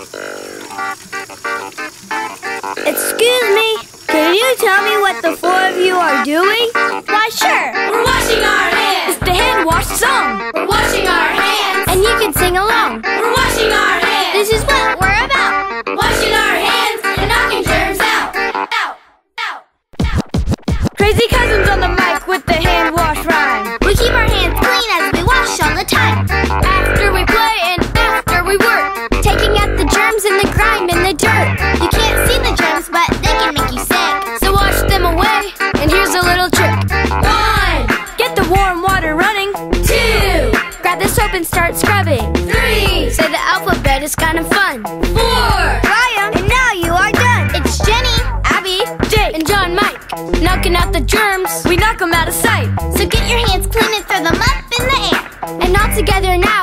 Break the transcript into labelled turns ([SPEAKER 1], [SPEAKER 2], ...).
[SPEAKER 1] Excuse me, can you tell me what the four of you are doing?
[SPEAKER 2] Why, sure.
[SPEAKER 3] We're washing our hands.
[SPEAKER 1] It's the hand wash song.
[SPEAKER 3] We're washing our hands.
[SPEAKER 2] And you can sing along.
[SPEAKER 3] We're washing our hands.
[SPEAKER 2] This is what we're about.
[SPEAKER 3] Washing our hands and knocking germs out. Out, out, out.
[SPEAKER 1] Krazy Kuzins on the mic
[SPEAKER 2] germs and the grime and the dirt. You can't see the germs, but they can make you sick.
[SPEAKER 1] So wash them away, and here's a little trick.
[SPEAKER 3] One,
[SPEAKER 1] Get the warm water running.
[SPEAKER 3] two,
[SPEAKER 1] Grab the soap and start scrubbing.
[SPEAKER 3] three,
[SPEAKER 1] Say the alphabet is kind of fun.
[SPEAKER 3] four.
[SPEAKER 1] Ryan, and now you are done.
[SPEAKER 2] It's Jenny.
[SPEAKER 1] Abby, Jake, and John Mike. Knocking out the germs, we knock them out of sight.
[SPEAKER 2] So get your hands clean and throw them up in the air.
[SPEAKER 1] And all together now,